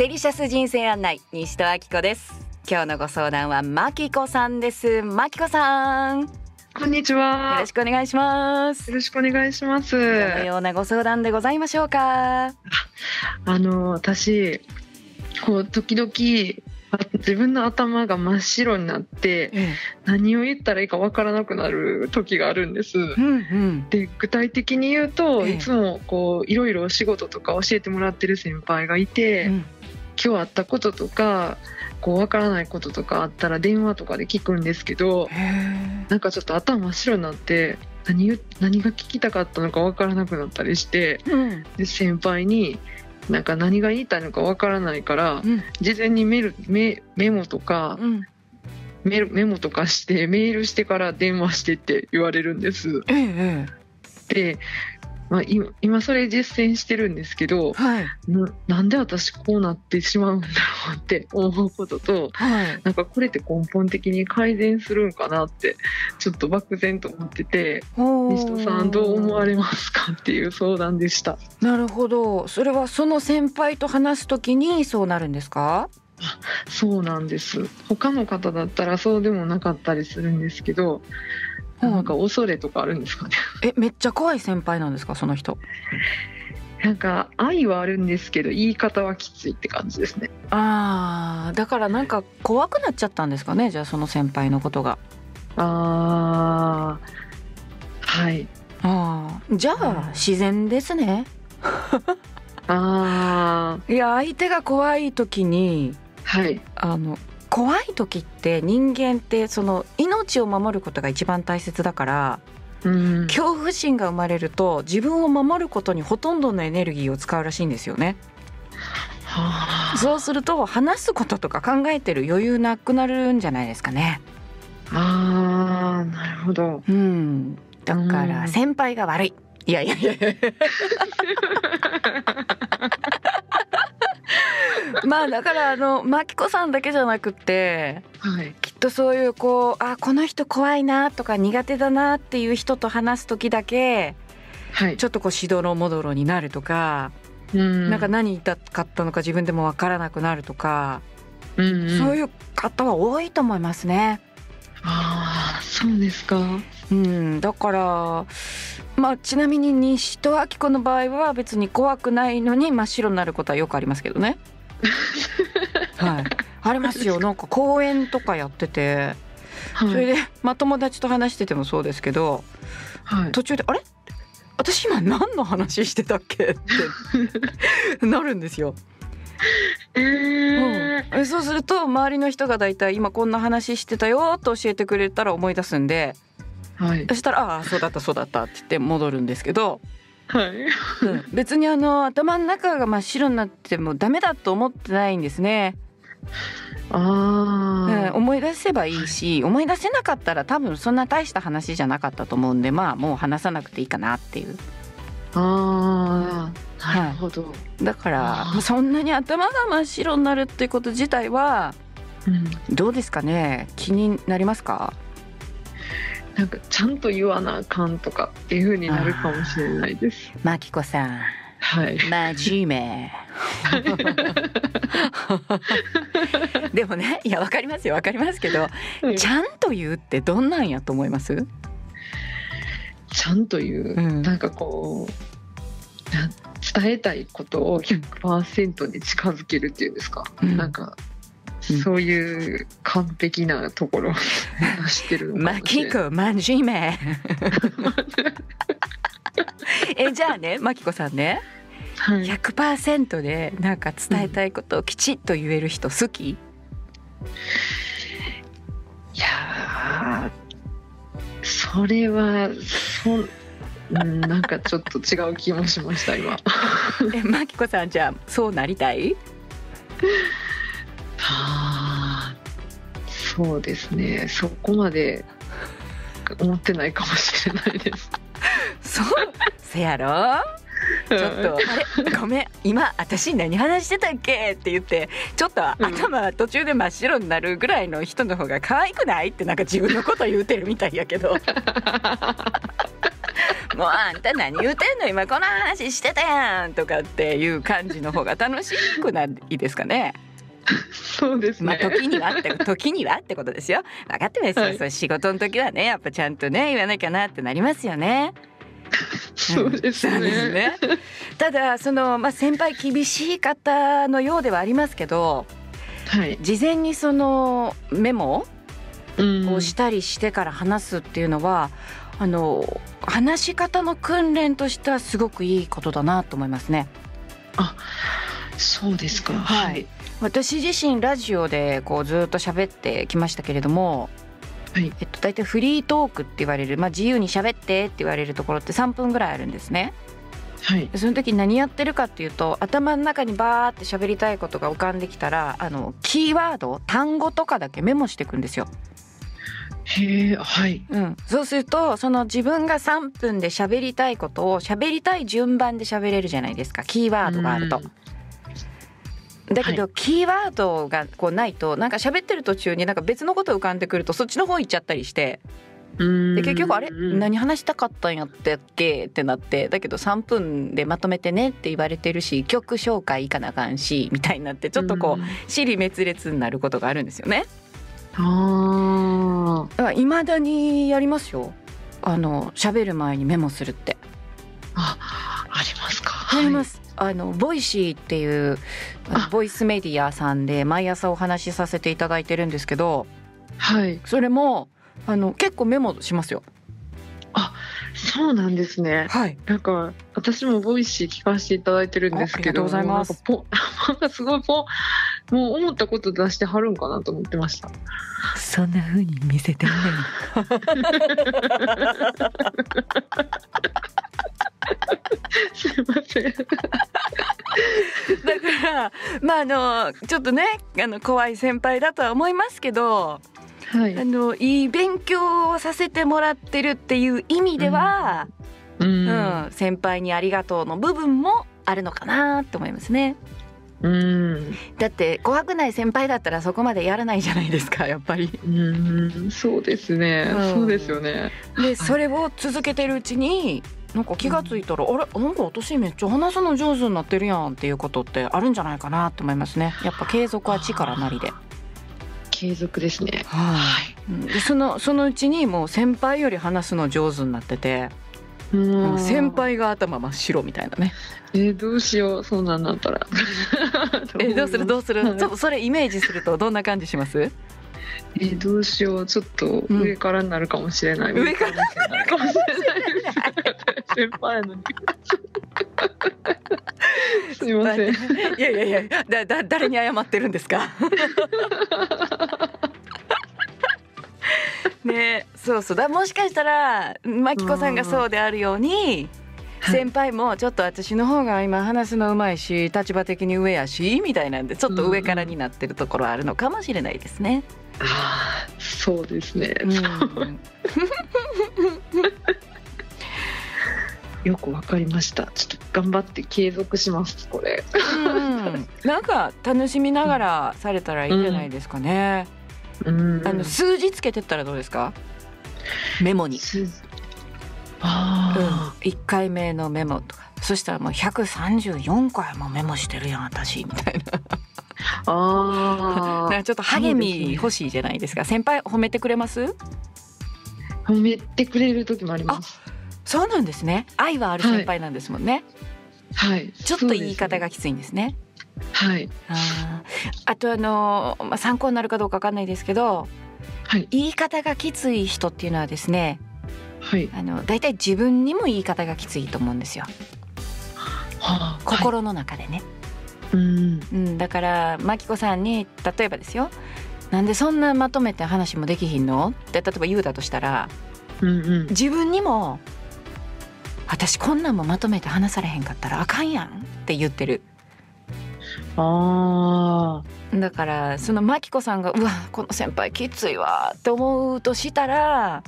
デリシャス人生案内西戸明子です。今日のご相談はまきこさんです。まきこさん。よこんにちは。ろしくお願いします。よろしくお願いします。どのようなご相談でございましょうか？あの私こう時々あ自分の頭が真っ白になってえ。何を言ったらいいかわからなくなる時があるんです。うんうん。で具体的に言うと、ええ。いつもこういろいろお仕事とか教えてもらってる先輩がいて、うん今日あったこととかこうわからないこととかあったら電話とかで聞くんですけどなんかちょっと頭真っ白になって何何が聞きたかったのかわからなくなったりしてうん。で先輩になんか何が言いたいのかわからないからうん。事前にメルメメモとかうん。メルメモとかしてメールしてから電話してって言われるんです。えええ。で、まあ、今今それ実践してるんですけどえはい。ななんで私こうなってしまうんだろうって 思うこととはい。なんかこれって根本的に改善するんかなってちょっと漠然と思ってて西戸さんどう思われますかっていう相談でした。なるほど。それはその先輩と話すときにそうなるんですか？そうなんです。他の方だったらそうでもなかったりするんですけど、うんなんか恐れとかあるんですかね。えめっちゃ怖い先輩なんですかその人。なんか愛はあるんですけど言い方はきついって感じですね。あーだからなんか怖くなっちゃったんですかねじゃあその先輩のことが。あーはい。あーじゃあ自然ですね。あ いや相手が怖い時にーはい。あの怖い時って人間ってその命を守ることが一番大切だからうん。恐怖心が生まれると自分を守ることにほとんどのエネルギーを使うらしいんですよね。はあ。そうすると話すこととか考えてる余裕なくなるんじゃないですかね。あーなるほど。うん。だからうん。先輩が悪い。いやいやいや まあだからあのマキコさんだけじゃなくってはい。きっとそういうこうあこの人怖いなとか苦手だなっていう人と話す時だけはい。ちょっとこうしどろもどろになるとか、うん。なんか何言いたかったのか自分でもわからなくなるとか、うんうん。そういう方は多いと思いますね。ああそうですか。うん、だからまあちなみに西戸明子の場合は別に怖くないのに真っ白になることはよくありますけどね。はい、ありますよ。なんか公演とかやっててはい。それで、まあ、友達と話しててもそうですけどはい。途中で「あれ？私今何の話してたっけ?」って なるんですよ。えー。うん、そうすると周りの人が大体今こんな話してたよと教えてくれたら思い出すんではい。そしたら「ああそうだったそうだった」って言って戻るんですけど、はい。うん。別にあの頭の中が真っ白になってもダメだと思ってないんですね、あうん。あ、思い出せばいいし思い出せなかったら多分そんな大した話じゃなかったと思うんでまあもう話さなくていいかなっていう。ああなるほど、だからそんなに頭が真っ白になるっていうこと自体はうん、どうですかね？気になりますか？なんかちゃんと言わなあかんとかっていう風になるかもしれないです。マキコさん。はい。真面目でもねいやわかりますよわかりますけどちゃんと言うってどんなんやと思います？ちゃんと言う、うん。なんかこうな伝えたいことを100%に近づけるっていうんですか、うん。なんかうんそういう完璧なところを 出してるのかマもしれないキコ真面目えじゃあねマキコさんね。はい、100%でなんか伝えたいことをきちっと言える人好き、いやーそれはそんうんなんかちょっと違う気もしました今。は えマキコさんじゃあそうなりたい？あ。そうですね。そこまで思ってないかもしれないです。そう。せやろ？ちょっと「あれごめん。今私何話してたっけ?」って言ってちょっと頭途中で真っ白になるぐらいの人の方が可愛くない？ってなんか自分のこと言うてるみたいやけど。もうあんた何言うてんの？今この話してたやんとかっていう感じの方が楽しくないですかね？そうですまあね。時にはって 時にはってことですよ。分かってますよ。はいそう仕事の時はねやっぱちゃんとね言わなきゃなってなりますよね。そうですそうですね。ね。ただそのまあ先輩厳しい方のようではありますけど、はい。事前にそのメモうんをしたりしてから話すっていうのは、あの話し方の訓練としてはすごくいいことだなと思いますね。そうですか。はい。私自身ラジオでこうずっと喋ってきましたけれども、はいえっと大体フリートークって言われる、まあ自由に喋ってって言われるところって3分ぐらいあるんですね。はい。でその時何やってるかっていうと頭の中にバーって喋りたいことが浮かんできたらあのキーワード単語とかだけメモしていくんですよ。へえ。はい。うん、そうするとその自分が3分で喋りたいことを喋りたい順番で喋れるじゃないですかキーワードがあるとうん。だけど、キーワードがこうないとなんか喋ってる途中になんか別のこと浮かんでくるとそっちの方行っちゃったりしてうんで結局あれ？うん何話したかったんやってっけ？ってなってだけど3分でまとめてねって言われてるし曲紹介いかなあかんしみたいになってちょっとこう尻滅裂になることがあるんですよね。あだから未だにやりますよあの喋る前にメモするって。あ。あ、ありますか？。ありますす。あの Voicy っていうボイスメディアさんで毎朝お話しさせていただいてるんですけど、はい。それもあの結構メモしますよ。そうなんですね。はい。なんか私も Voicy 聞かせていただいてるんですけど、あありがとうございます なんかすごいポもう思ったこと出してはるんかなと思ってました。そんな風に見せてんね すいません。だからまああのちょっとねあの怖い先輩だとは思いますけど、はいあ。のいい勉強をさせてもらってるっていう意味では、ううんん。先輩にありがとうの部分もあるのかなと思いますね。うん。だって怖くない先輩だったらそこまでやらないじゃないですかやっぱり。うん。そうですね。うんそうですよね。でそれを続けてるうちになんか気がついたら、あれ？なんか私めっちゃ話すの上手になってるやんっていうことってあるんじゃないかなと思いますねやっぱ継続は力なりで。継続ですね。はいそのそのうちにもう先輩より話すの上手になってて、うん先。輩が頭真っ白みたいなねえーどうしよう。そんなんなったら。えどうする？どうする、はいちょっとそれイメージするとどんな感じします？えーどうしよう。ちょっとうん上からになるかもしれない。上からになるかもしれない。先輩やのに。すみません。いやいやいやだだ誰に謝ってるんですか？ねそうそうだもしかしたら真紀子さんがそうであるようにはい先輩もちょっと私の方が今話すのうまいし立場的に上やしみたいなんでちょっと上からになってるところあるのかもしれないですね。ああ、そうですね。うんよくわかりました。ちょっと頑張って継続します。これ。うん なんか楽しみながらされたらいいんじゃないですかね。うんあの数字つけてったらどうですか？メモに。すあ1回目のメモとかそしたらもう134回もメモしてるやん私みたいなあ、あ ちょっと励み欲しいじゃないですか先輩褒めてくれます？褒めてくれる時もあります。そうなんですね愛はある先輩なんですもんね、はい。ちょっと言い方が。がきついんですねはい。あーあとあのーまあ、参考になるかどうかわかんないですけどはい。言い方がきつい人っていうのはですねはい。あの大体自分にも言い方がきついと思うんですよはあ、はい。心の中でね、うん。うん、だから真紀子さんに例えばですよなんでそんなまとめて話もできひんの？って例えば言うだとしたらうんうん。自分にも私こんなんもまとめて話されへんかったらあかんやんって言ってるああ。だからその真紀子さんがうわこの先輩きついわって思うとしたら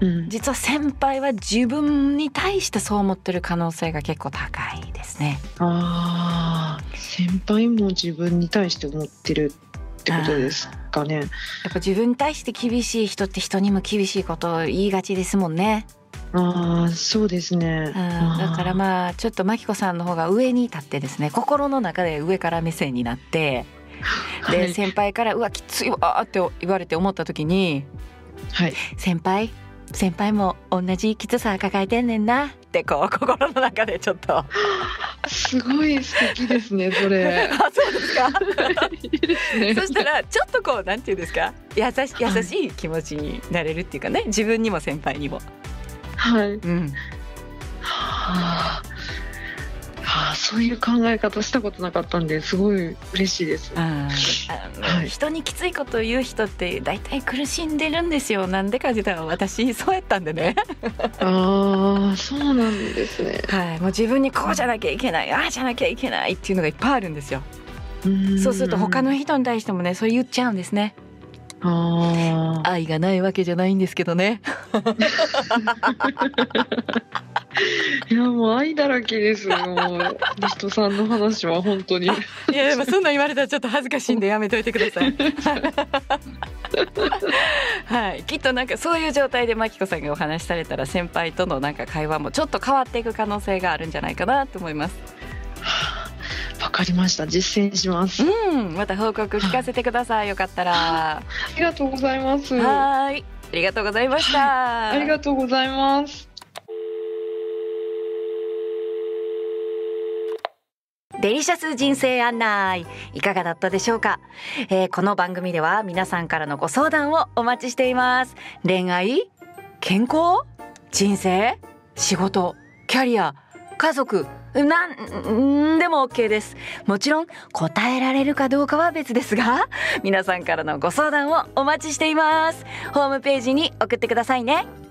うん。実は先輩は自分に対してそう思ってる可能性が結構高いですね。ああ。先輩も自分に対して思ってるってことですかね。やっぱ自分に対して厳しい人って人にも厳しいことを言いがちですもんね。ああそうですね。うんだからまあちょっとマキコさんの方が上に立ってですね心の中で上から目線になって で、はい先輩から「うわきついわ」って言われて思った時にはい。「先輩先輩も同じきつさ抱えてんねんな」ってこう心の中でちょっとすごい素敵ですねそれ。あそうですか？いいですね。そしたらちょっとこうなんていうんですか？優し優しい気持ちになれるっていうかね自分にも先輩にも。はい。うん、はあ。はあそういう考え方したことなかったんですごい嬉しいです。あはい人にきついことを言う人って大体苦しんでるんですよなんでかって言ったら私そうやったんでね、ああそうなんですね。はい、もう自分にこうじゃなきゃいけないああじゃなきゃいけないっていうのがいっぱいあるんですようんそうすると他の人に対してもねそう言っちゃうんですねああ。愛がないわけじゃないんですけどね いやもう愛だらけですよ。もう人さんの話は本当に。いやでもそんなん言われたらちょっと恥ずかしいんでやめといてください はいきっとなんかそういう状態でマキコさんがお話しされたら先輩とのなんか会話もちょっと変わっていく可能性があるんじゃないかなと思いますはあわかりました。実践します。うんまた報告聞かせてくださいよかったらありがとうございます。はーいありがとうございましたありがとうございます。デリシャス人生案内いかがだったでしょうか、えーこの番組では皆さんからのご相談をお待ちしています恋愛健康人生仕事キャリア家族なんんでも OK です。もちろん答えられるかどうかは別ですが皆さんからのご相談をお待ちしています。ホームページに送ってくださいね。